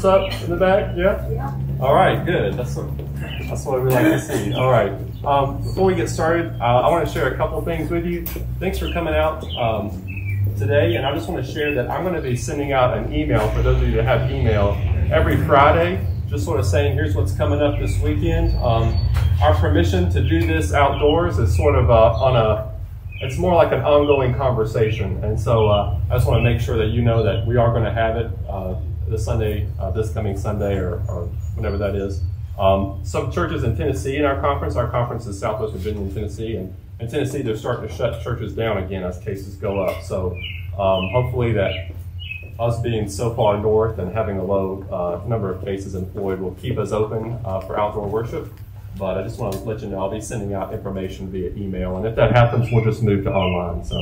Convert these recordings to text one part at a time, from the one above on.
Thumbs up in the back? Yeah? Yeah. All right, good. That's what, that's what we like to see. All right. Um, before we get started, uh, I want to share a couple things with you. Thanks for coming out um, today, and I just want to share that I'm going to be sending out an email for those of you that have email every Friday just sort of saying, here's what's coming up this weekend. Um, our permission to do this outdoors is sort of uh, on a, it's more like an ongoing conversation. And so uh, I just want to make sure that you know that we are going to have it uh, this Sunday, uh, this coming Sunday, or, or whenever that is. Um, some churches in Tennessee in our conference, our conference is Southwest Virginia and Tennessee, and in Tennessee they're starting to shut churches down again as cases go up. So um, hopefully that us being so far north and having a low uh, number of cases in Floyd will keep us open uh, for outdoor worship. But I just want to let you know I'll be sending out information via email, and if that happens, we'll just move to online. So,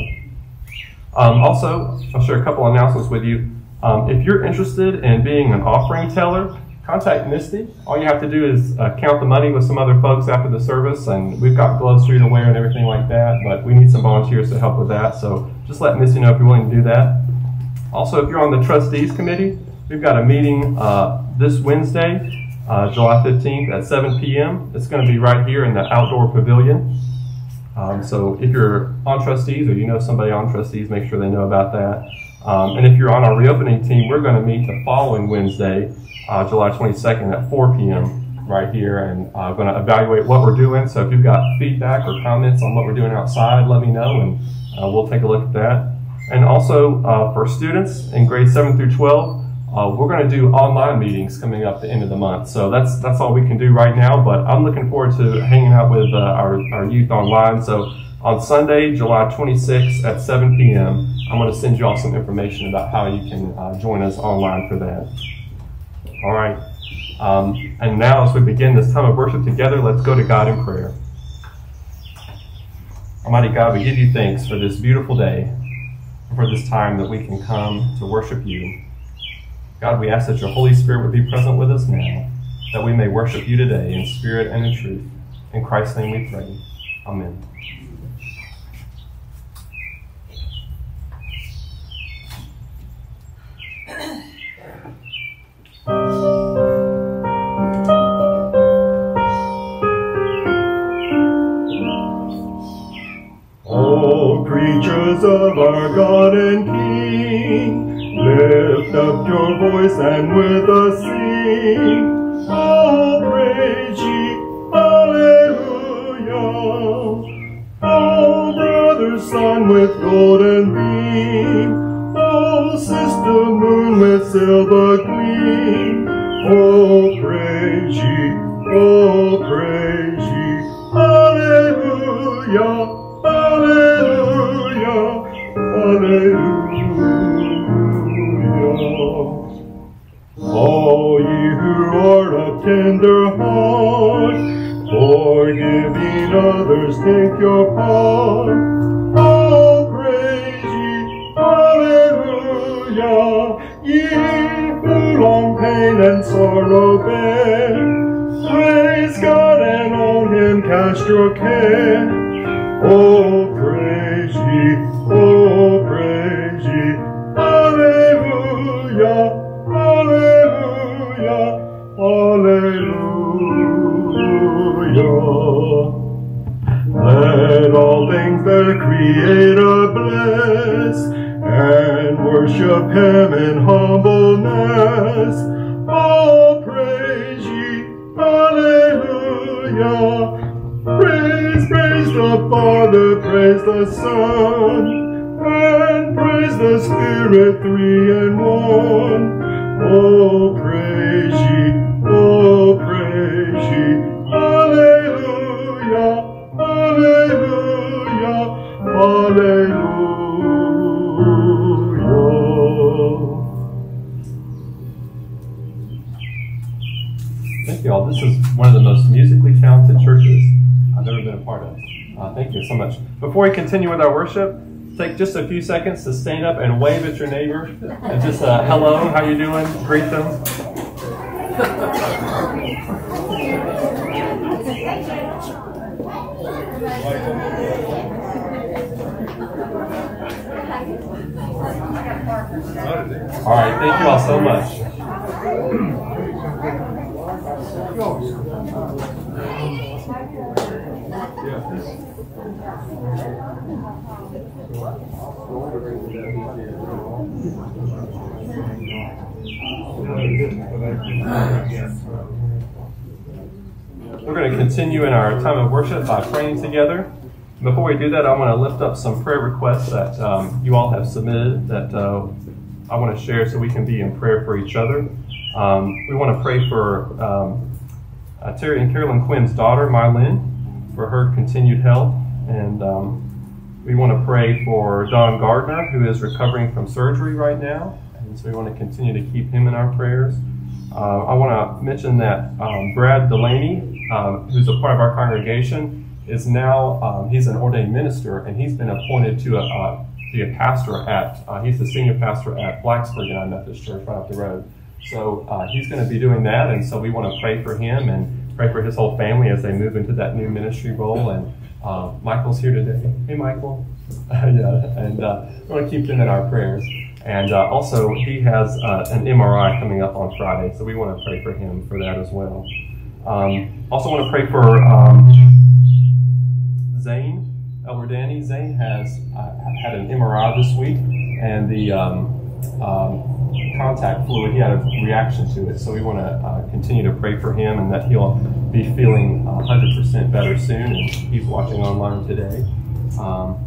um, also, I'll share a couple announcements with you. Um, if you're interested in being an offering teller, contact Misty. All you have to do is uh, count the money with some other folks after the service, and we've got gloves for you to wear and everything like that. But we need some volunteers to help with that, so just let Misty know if you're willing to do that. Also, if you're on the trustees committee, we've got a meeting uh, this Wednesday, uh, July 15th at 7 p.m. It's going to be right here in the outdoor pavilion. Um, so if you're on trustees or you know somebody on trustees, make sure they know about that. Um, and if you're on our reopening team, we're going to meet the following Wednesday, uh, July 22nd at 4 p.m. right here and uh, going to evaluate what we're doing. So if you've got feedback or comments on what we're doing outside, let me know and uh, we'll take a look at that. And also uh, for students in grades 7 through 12, uh, we're going to do online meetings coming up the end of the month. So that's that's all we can do right now, but I'm looking forward to hanging out with uh, our, our youth online. So on Sunday, July 26th at 7 p.m., I'm going to send you all some information about how you can uh, join us online for that. All right. Um, and now, as we begin this time of worship together, let's go to God in prayer. Almighty God, we give you thanks for this beautiful day and for this time that we can come to worship you. God, we ask that your Holy Spirit would be present with us now, that we may worship you today in spirit and in truth. In Christ's name we pray. Amen. Voice and with a sing. Oh, praise ye, hallelujah. Oh, brother sun with golden beam. Oh, sister moon with silver gleam. Oh, praise ye, oh, praise tender heart, forgiving others, take your part. Oh, praise ye, hallelujah, ye who long pain and sorrow bear. Praise God and on him cast your care. Oh, y'all. This is one of the most musically talented churches I've ever been a part of. Uh, thank you so much. Before we continue with our worship, take just a few seconds to stand up and wave at your neighbor and just uh, hello, how you doing? Greet them. All right, thank you all so much. We're going to continue in our time of worship by praying together. Before we do that, I want to lift up some prayer requests that um, you all have submitted that uh, I want to share so we can be in prayer for each other. Um, we want to pray for um, uh, Terry and Carolyn Quinn's daughter, Mylin, for her continued health. And um, we want to pray for Don Gardner, who is recovering from surgery right now. And so we want to continue to keep him in our prayers. Uh, I want to mention that um, Brad Delaney, um, who's a part of our congregation, is now um, he's an ordained minister, and he's been appointed to a, uh, be a pastor at. Uh, he's the senior pastor at Blacksburg United Methodist Church right up the road. So uh, he's going to be doing that, and so we want to pray for him and pray for his whole family as they move into that new ministry role. And uh, Michael's here today. Hey, Michael. yeah, and uh, we want to keep him in our prayers. And uh, also, he has an MRI coming up on Friday, so we want to pray for him for that as well. Um, also, want to pray for. Um, Zane Elwardani. Zane has uh, had an MRI this week, and the um, um, contrast fluid, he had a reaction to it. So we want to uh, continue to pray for him and that he'll be feeling 100% better soon. And he's watching online today. Um,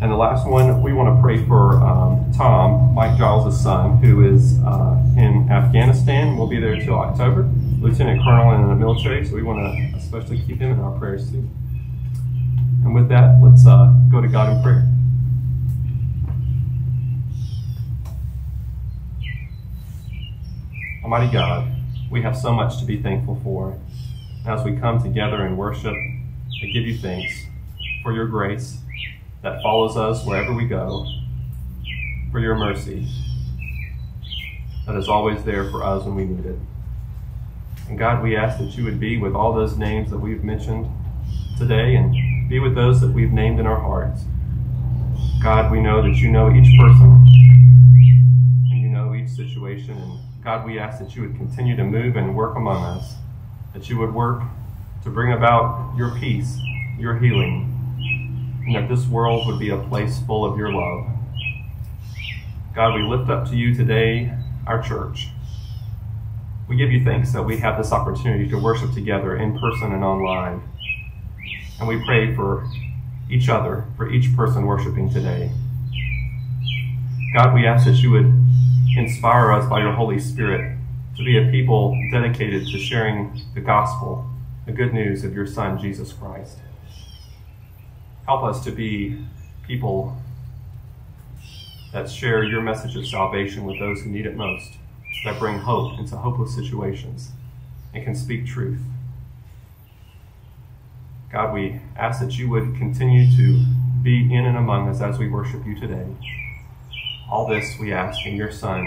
and the last one, we want to pray for um, Tom, Mike Giles' son, who is uh, in Afghanistan. We'll be there until October. Lieutenant Colonel in the military, so we want to especially keep him in our prayers too. And with that, let's uh, go to God in prayer. Almighty God, we have so much to be thankful for. As we come together in worship, I give you thanks for your grace that follows us wherever we go, for your mercy that is always there for us when we need it. And God, we ask that you would be with all those names that we've mentioned today and be with those that we've named in our hearts. God, we know that you know each person and you know each situation. God, we ask that you would continue to move and work among us, that you would work to bring about your peace, your healing, and that this world would be a place full of your love. God, we lift up to you today our church. We give you thanks that we have this opportunity to worship together in person and online. And we pray for each other, for each person worshiping today. God, we ask that you would inspire us by your Holy Spirit to be a people dedicated to sharing the gospel, the good news of your Son, Jesus Christ. Help us to be people that share your message of salvation with those who need it most that bring hope into hopeless situations and can speak truth. God, we ask that you would continue to be in and among us as we worship you today. All this we ask in your Son,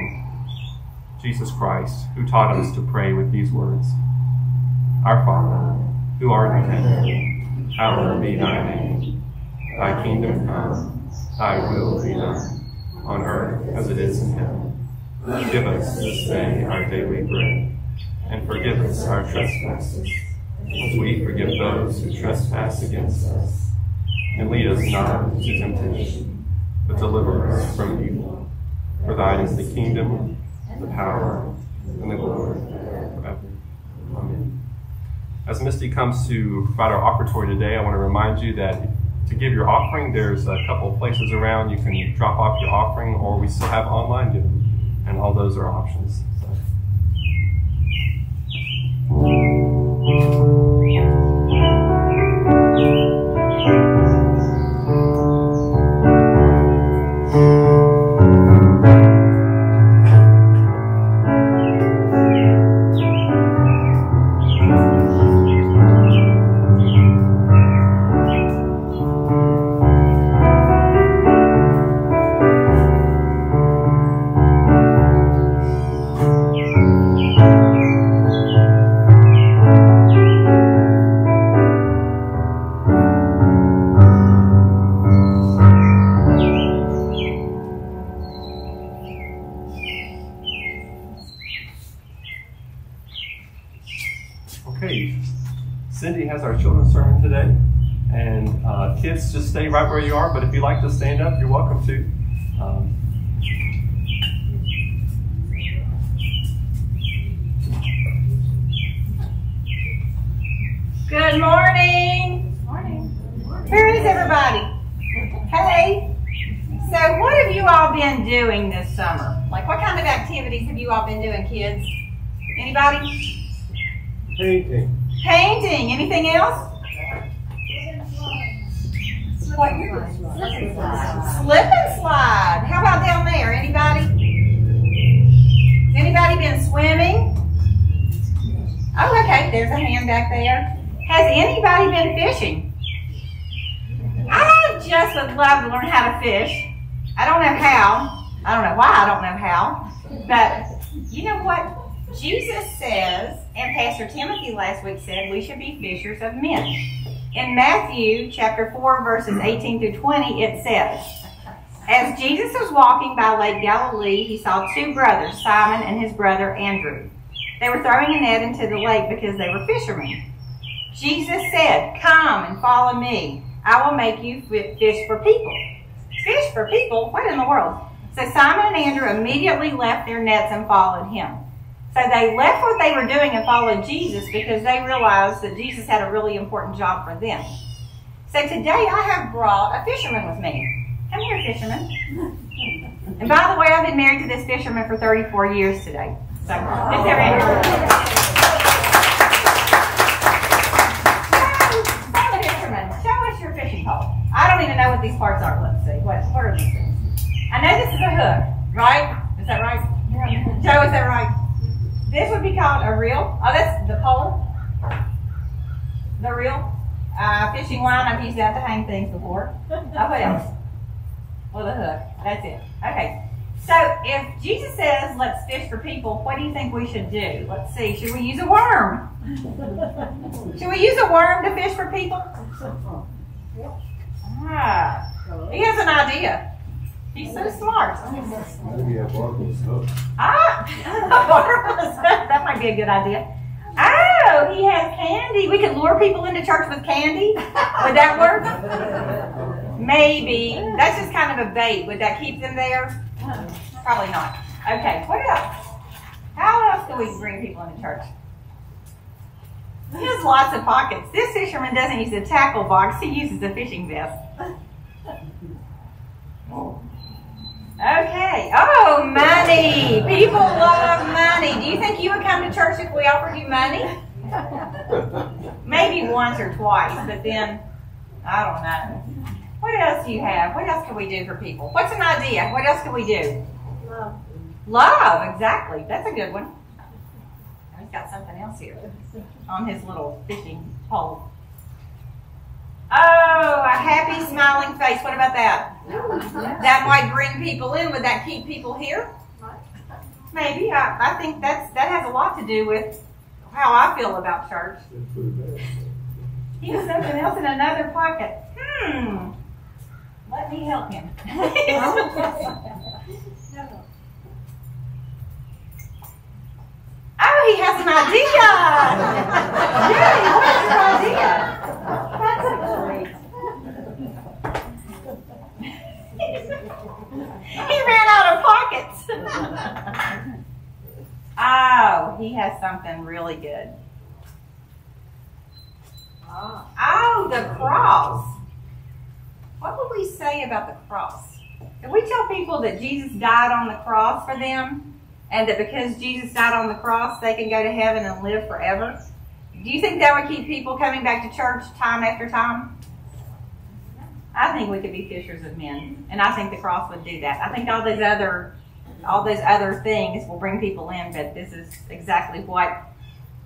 Jesus Christ, who taught us to pray with these words Our Father, who art in heaven, hallowed be thy name. Thy kingdom come, thy will be done, on earth as it is in heaven. Give us this day our daily bread, and forgive us our trespasses, as we forgive those who trespass against us. And lead us not into temptation, deliver us from evil. For thine is the kingdom, the power, and the glory forever. Amen. As Misty comes to provide our offertory today, I want to remind you that to give your offering, there's a couple places around you can drop off your offering, or we still have online giving and all those are options. Cindy you are. But if you'd like to stand up, you're welcome to. Um, Good morning. Morning. Where is everybody? Hey. So, what have you all been doing this summer? Like, what kind of activities have you all been doing, kids? Anybody? painting. Painting. Anything else? What? Slip and slide. How about down there? Anybody? Has anybody been swimming? Oh, okay. There's a hand back there. Has anybody been fishing? I just would love to learn how to fish. I don't know how. I don't know why I don't know how. But you know what? Jesus says, and Pastor Timothy last week said, we should be fishers of men. In Matthew chapter 4, verses 18 through 20, it says, As Jesus was walking by Lake Galilee, he saw two brothers, Simon and his brother Andrew. They were throwing a net into the lake because they were fishermen. Jesus said, Come and follow me. I will make you fish for people. Fish for people? What in the world? So Simon and Andrew immediately left their nets and followed him. So they left what they were doing and followed Jesus because they realized that Jesus had a really important job for them. So today I have brought a fisherman with me. Come here, fisherman. And by the way, I've been married to this fisherman for 34 years today. So, fishing pole. I don't even know what these parts are. Let's see. What, what are these things? I know this is a hook, right? Is that right? Joe, is that right? This would be called a reel. Oh, that's the pole. The reel. Uh, fishing line. I've used that to hang things before. Oh, what else? Well, the hook. That's it. Okay. So if Jesus says, let's fish for people, what do you think we should do? Let's see. Should we use a worm? Should we use a worm to fish for people? Ah, he has an idea. He's so smart. Maybe a barbless hook. Ah, that might be a good idea. Oh, he has candy. We could lure people into church with candy. Would that work? Maybe. That's just kind of a bait. Would that keep them there? Probably not. Okay, what else? How else can we bring people into church? He has lots of pockets. This fisherman doesn't use a tackle box, he uses a fishing vest. Okay. Oh, money. People love money. Do you think you would come to church if we offered you money? Maybe once or twice, but then I don't know. What else do you have? What else can we do for people? What's an idea? What else can we do? Love. Love, exactly. That's a good one. He's got something else here on his little fishing pole. Oh, a happy, smiling face. What about that? That might bring people in. Would that keep people here? Maybe. I, I think that's that has a lot to do with how I feel about church. He has something else in another pocket. Hmm. Let me help him. oh, he has an idea. Yay, what is your idea? That's great. he ran out of pockets. oh, he has something really good. Oh, the cross. What would we say about the cross? If we tell people that Jesus died on the cross for them, and that because Jesus died on the cross, they can go to heaven and live forever, do you think that would keep people coming back to church time after time? I think we could be fishers of men, and I think the cross would do that. I think all those other, all those other things will bring people in, but this is exactly what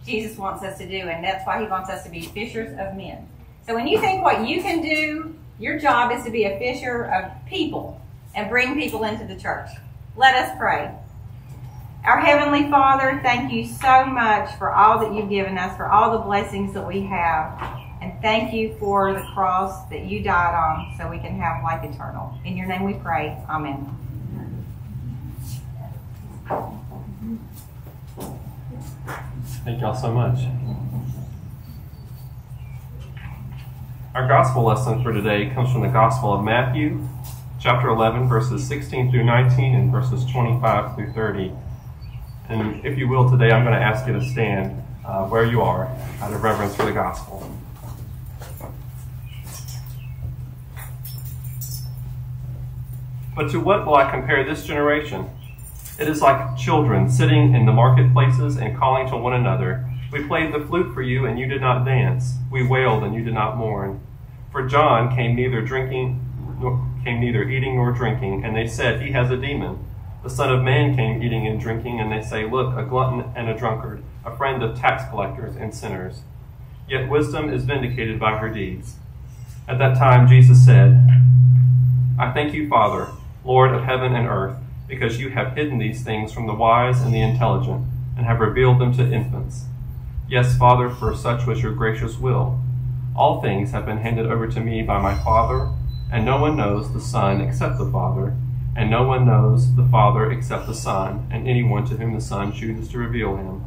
Jesus wants us to do, and that's why He wants us to be fishers of men. So when you think what you can do, your job is to be a fisher of people and bring people into the church. Let us pray. Our Heavenly Father, thank you so much for all that you've given us, for all the blessings that we have. And thank you for the cross that you died on so we can have life eternal. In your name we pray. Amen. Thank y'all so much. Our gospel lesson for today comes from the Gospel of Matthew, chapter 11, verses 16 through 19, and verses 25 through 30. And if you will, today I'm going to ask you to stand uh, where you are out of reverence for the gospel. But to what will I compare this generation? It is like children sitting in the marketplaces and calling to one another. We played the flute for you, and you did not dance. We wailed, and you did not mourn. For John came neither drinking, nor, came neither eating nor drinking, and they said, He has a demon. The Son of Man came eating and drinking, and they say, Look, a glutton and a drunkard, a friend of tax collectors and sinners. Yet wisdom is vindicated by her deeds. At that time, Jesus said, I thank you, Father, Lord of heaven and earth, because you have hidden these things from the wise and the intelligent, and have revealed them to infants. Yes, Father, for such was your gracious will. All things have been handed over to me by my Father, and no one knows the Son except the Father, and no one knows the Father except the Son, and anyone to whom the Son chooses to reveal him.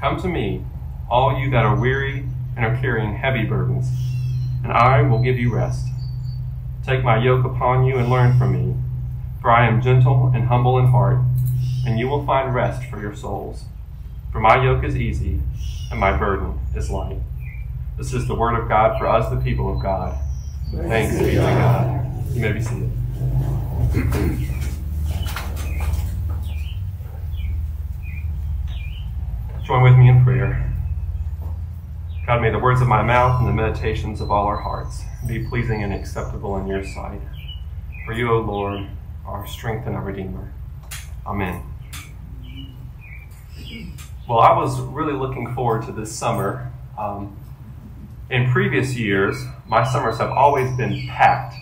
Come to me, all you that are weary and are carrying heavy burdens, and I will give you rest. Take my yoke upon you and learn from me, for I am gentle and humble in heart, and you will find rest for your souls. For my yoke is easy, and my burden is light. This is the word of God for us, the people of God. Thanks be to God. You may be seated. Join with me in prayer. God, may the words of my mouth and the meditations of all our hearts be pleasing and acceptable in your sight. For you, O Lord, our strength and our Redeemer. Amen. Well, I was really looking forward to this summer. Um, in previous years, my summers have always been packed,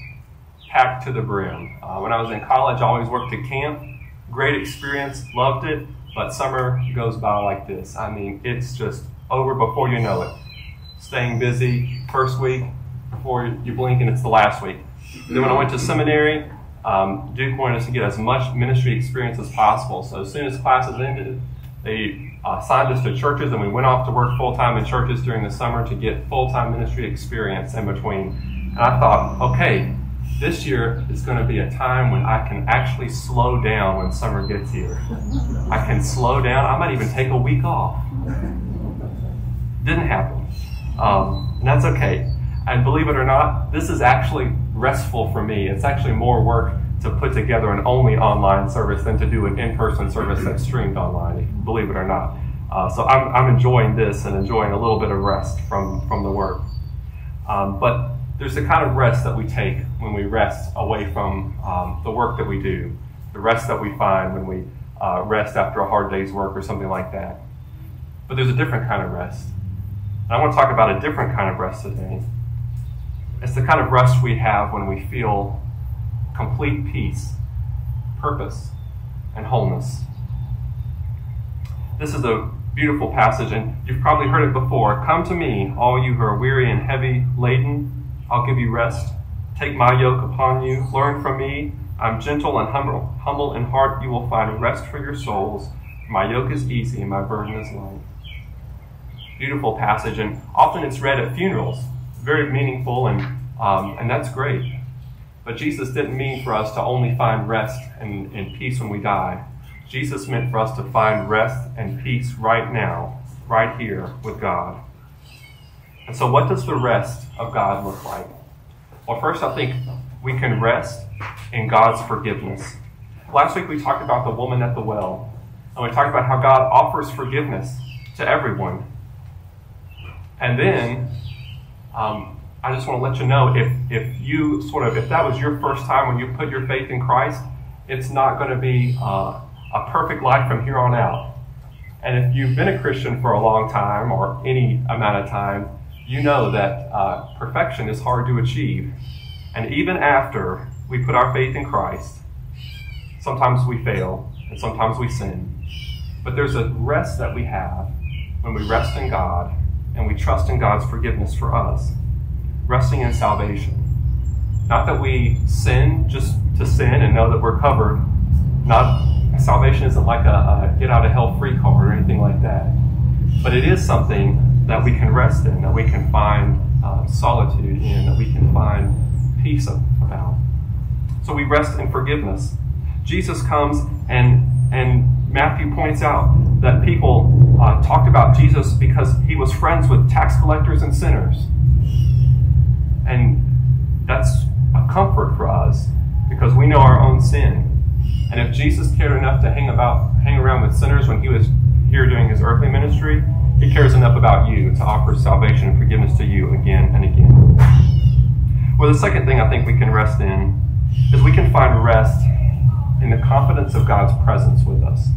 packed to the brim. Uh, when I was in college, I always worked at camp. Great experience, loved it, but summer goes by like this. I mean, it's just over before you know it. Staying busy first week, before you blink, and it's the last week. Then when I went to seminary, um, Duke wanted us to get as much ministry experience as possible. So as soon as classes ended, they uh, signed us to churches, and we went off to work full time in churches during the summer to get full time ministry experience in between. And I thought, okay, this year is going to be a time when I can actually slow down when summer gets here. I can slow down. I might even take a week off. Didn't happen. Um, and that's okay. And believe it or not, this is actually restful for me. It's actually more work to put together an only online service than to do an in-person service that's streamed online, believe it or not. Uh, so I'm, I'm enjoying this and enjoying a little bit of rest from, from the work. Um, but there's the kind of rest that we take when we rest away from um, the work that we do, the rest that we find when we uh, rest after a hard day's work or something like that. But there's a different kind of rest. And I want to talk about a different kind of rest today. It's the kind of rest we have when we feel complete peace, purpose, and wholeness. This is a beautiful passage, and you've probably heard it before. Come to me, all you who are weary and heavy laden, I'll give you rest. Take my yoke upon you, learn from me. I'm gentle and humble, humble in heart. You will find rest for your souls. My yoke is easy and my burden is light. Beautiful passage, and often it's read at funerals. Very meaningful, and um, and that's great. But Jesus didn't mean for us to only find rest and, and peace when we die. Jesus meant for us to find rest and peace right now, right here with God. And so, what does the rest of God look like? Well, first, I think we can rest in God's forgiveness. Last week, we talked about the woman at the well, and we talked about how God offers forgiveness to everyone. And then, um, I just want to let you know if, if you sort of, if that was your first time when you put your faith in Christ, it's not going to be uh, a perfect life from here on out. And if you've been a Christian for a long time or any amount of time, you know that uh, perfection is hard to achieve. And even after we put our faith in Christ, sometimes we fail and sometimes we sin. But there's a rest that we have when we rest in God and we trust in God's forgiveness for us resting in salvation. Not that we sin just to sin and know that we're covered. Not salvation isn't like a, a get out of hell free card or anything like that. But it is something that we can rest in, that we can find uh, solitude in, that we can find peace about. So we rest in forgiveness. Jesus comes and and Matthew points out that people uh, talked about Jesus because he was friends with tax collectors and sinners. And that's a comfort for us because we know our own sin. And if Jesus cared enough to hang about hang around with sinners when he was here doing his earthly ministry, he cares enough about you to offer salvation and forgiveness to you again and again. Well, the second thing I think we can rest in is we can find rest in the confidence of God's presence with us.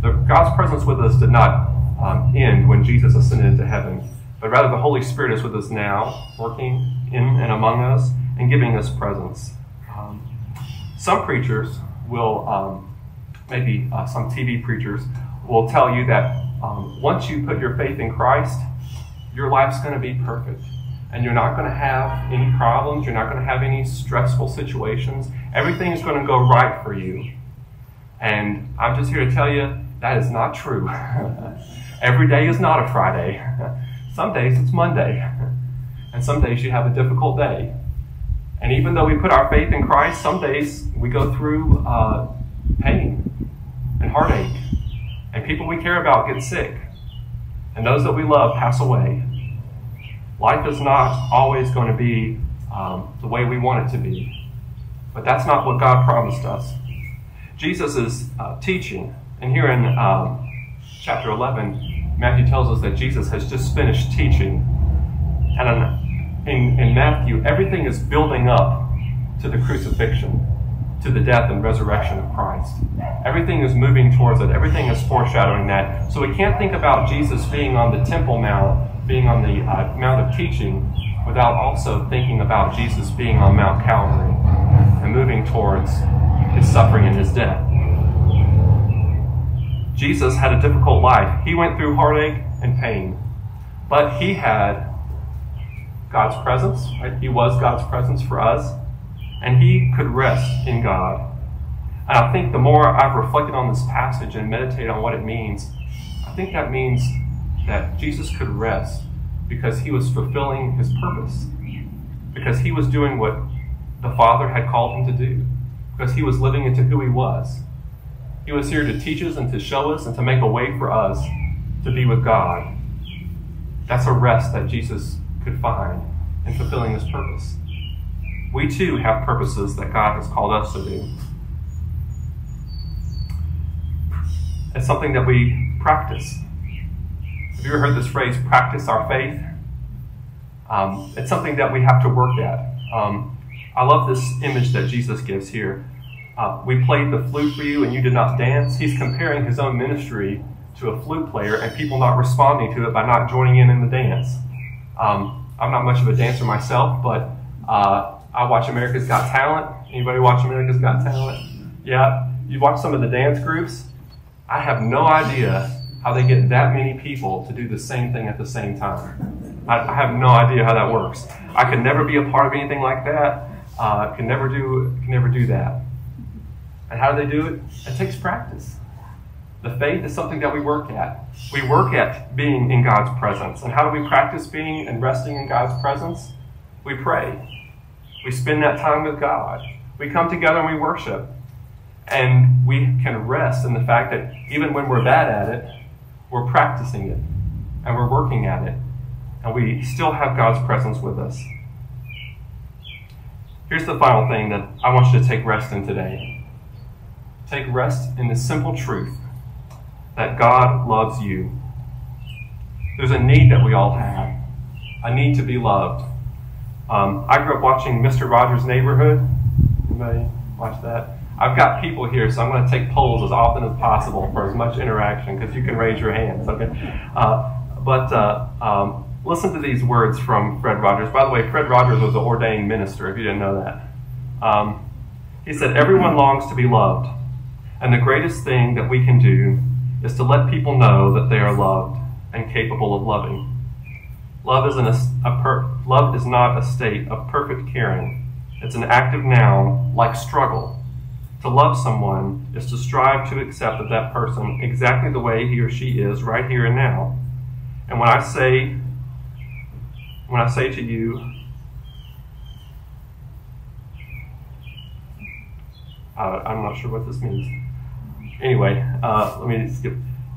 The, God's presence with us did not um, end when Jesus ascended into heaven, but rather the Holy Spirit is with us now, working in and among us and giving us presence. Um, some preachers will, um, maybe uh, some TV preachers, will tell you that um, once you put your faith in Christ, your life's going to be perfect. And you're not going to have any problems. You're not going to have any stressful situations. Everything is going to go right for you. And I'm just here to tell you that is not true. Every day is not a Friday. Some days it's Monday. And some days you have a difficult day. And even though we put our faith in Christ, some days we go through uh, pain and heartache. And people we care about get sick. And those that we love pass away. Life is not always going to be um, the way we want it to be. But that's not what God promised us. Jesus is uh, teaching. And here in um, chapter 11, Matthew tells us that Jesus has just finished teaching. And in, in Matthew, everything is building up to the crucifixion to the death and resurrection of Christ. Everything is moving towards it. Everything is foreshadowing that. So we can't think about Jesus being on the Temple Mount, being on the uh, Mount of Teaching, without also thinking about Jesus being on Mount Calvary and moving towards his suffering and his death. Jesus had a difficult life. He went through heartache and pain, but he had God's presence. Right? He was God's presence for us and he could rest in God. And I think the more I've reflected on this passage and meditated on what it means, I think that means that Jesus could rest because he was fulfilling his purpose, because he was doing what the Father had called him to do, because he was living into who he was. He was here to teach us and to show us and to make a way for us to be with God. That's a rest that Jesus could find in fulfilling his purpose we too have purposes that God has called us to do. It's something that we practice. Have you ever heard this phrase, practice our faith? Um, it's something that we have to work at. Um, I love this image that Jesus gives here. Uh, we played the flute for you and you did not dance. He's comparing his own ministry to a flute player and people not responding to it by not joining in in the dance. Um, I'm not much of a dancer myself, but uh, I watch America's Got Talent. Anybody watch America's Got Talent? Yeah. You watch some of the dance groups. I have no idea how they get that many people to do the same thing at the same time. I, I have no idea how that works. I could never be a part of anything like that. Uh, can never do can never do that. And how do they do it? It takes practice. The faith is something that we work at. We work at being in God's presence. And how do we practice being and resting in God's presence? We pray. We spend that time with God. We come together and we worship. And we can rest in the fact that even when we're bad at it, we're practicing it and we're working at it. And we still have God's presence with us. Here's the final thing that I want you to take rest in today. Take rest in the simple truth that God loves you. There's a need that we all have a need to be loved. Um, I grew up watching Mr. Rogers' Neighborhood. Anybody watch that? I've got people here, so I'm going to take polls as often as possible for as much interaction because you can raise your hands. Okay, uh, but uh, um, listen to these words from Fred Rogers. By the way, Fred Rogers was an ordained minister. If you didn't know that, um, he said, "Everyone longs to be loved, and the greatest thing that we can do is to let people know that they are loved and capable of loving." Love is, an, a per, love is not a state of perfect caring. It's an active noun like struggle. To love someone is to strive to accept that that person exactly the way he or she is right here and now. And when I say, when I say to you, uh, I'm not sure what this means. Anyway, uh, let me skip.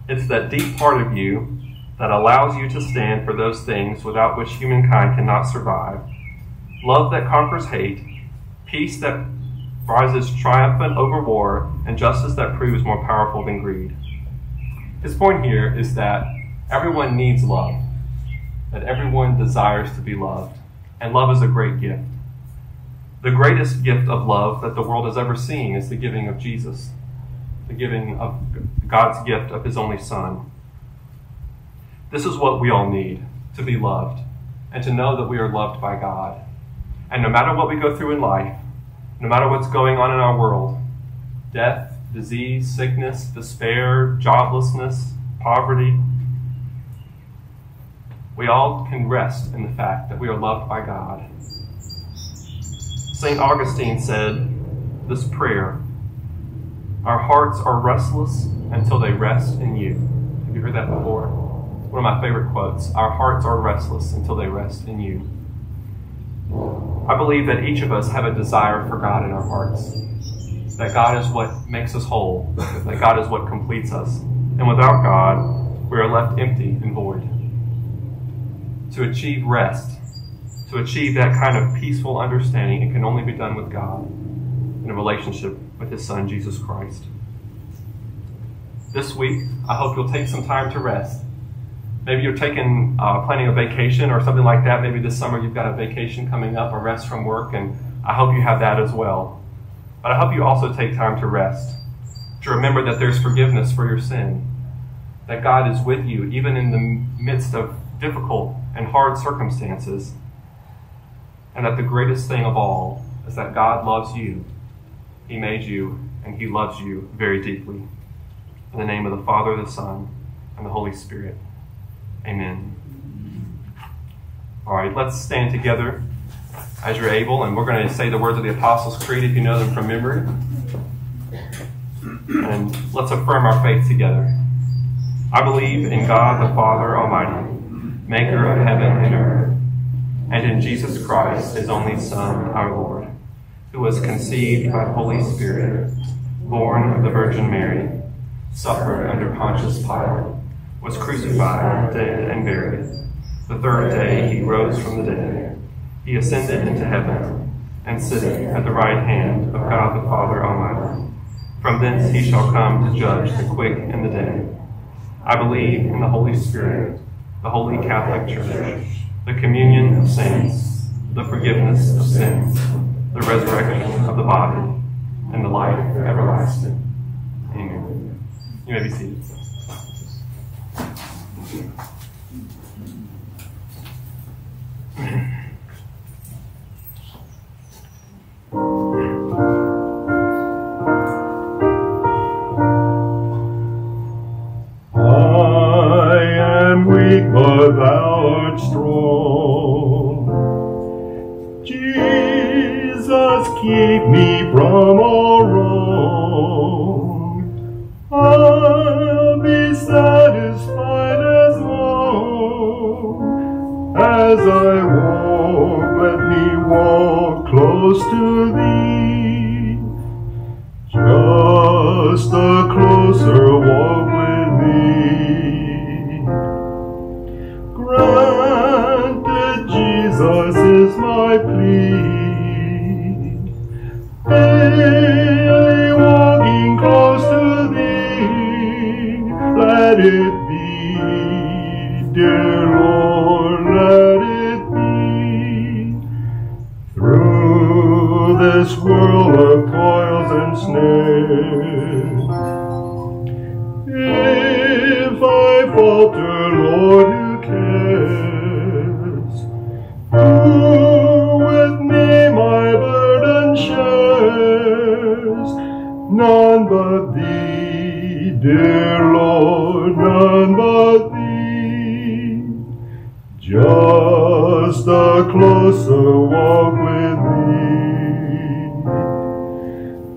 It's that deep part of you that allows you to stand for those things without which humankind cannot survive. Love that conquers hate, peace that rises triumphant over war, and justice that proves more powerful than greed. His point here is that everyone needs love, that everyone desires to be loved, and love is a great gift. The greatest gift of love that the world has ever seen is the giving of Jesus, the giving of God's gift of His only Son. This is what we all need to be loved and to know that we are loved by God. And no matter what we go through in life, no matter what's going on in our world death, disease, sickness, despair, joblessness, poverty we all can rest in the fact that we are loved by God. St. Augustine said this prayer Our hearts are restless until they rest in you. Have you heard that before? One of my favorite quotes Our hearts are restless until they rest in you. I believe that each of us have a desire for God in our hearts. That God is what makes us whole, that God is what completes us. And without God, we are left empty and void. To achieve rest, to achieve that kind of peaceful understanding, it can only be done with God in a relationship with His Son, Jesus Christ. This week, I hope you'll take some time to rest. Maybe you're taking, uh, planning a vacation or something like that. Maybe this summer you've got a vacation coming up, a rest from work, and I hope you have that as well. But I hope you also take time to rest, to remember that there's forgiveness for your sin, that God is with you even in the midst of difficult and hard circumstances, and that the greatest thing of all is that God loves you. He made you, and He loves you very deeply. In the name of the Father, the Son, and the Holy Spirit. Amen. All right, let's stand together as you're able, and we're going to say the words of the Apostles' Creed if you know them from memory. And let's affirm our faith together. I believe in God the Father Almighty, maker of heaven and earth and in Jesus Christ, his only Son, our Lord, who was conceived by the Holy Spirit, born of the Virgin Mary, suffered under Pontius Pilate, was crucified, dead, and buried. The third day he rose from the dead. He ascended into heaven, and sitteth at the right hand of God the Father Almighty. From thence he shall come to judge the quick and the dead. I believe in the Holy Spirit, the holy Catholic Church the communion of saints, the forgiveness of sins, the resurrection of the body, and the life everlasting. Amen. You may be seated.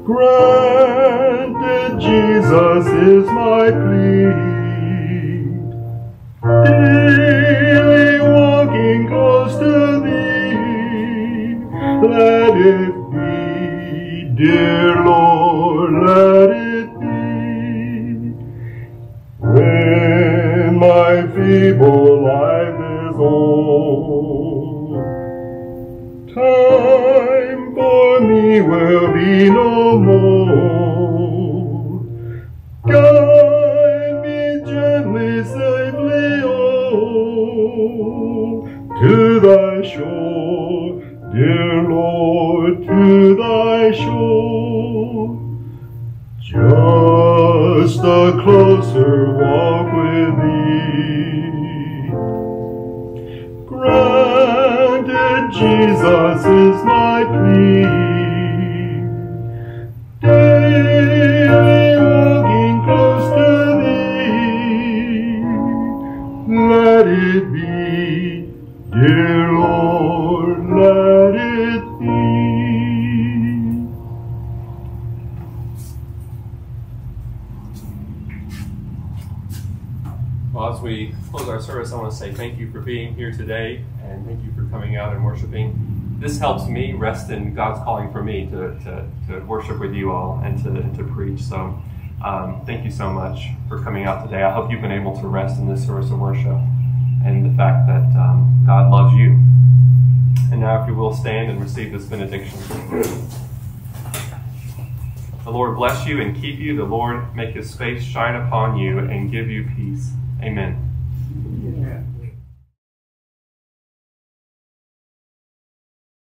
Granted, Jesus is my plea. Thy shore, dear Lord, to thy shore. Just a closer walk with thee. Granted, Jesus is my plea. Service, I want to say thank you for being here today and thank you for coming out and worshiping. This helps me rest in God's calling for me to, to, to worship with you all and to, to preach. So um, thank you so much for coming out today. I hope you've been able to rest in this service of worship and the fact that um, God loves you. And now, if you will, stand and receive this benediction. The Lord bless you and keep you. The Lord make his face shine upon you and give you peace. Amen.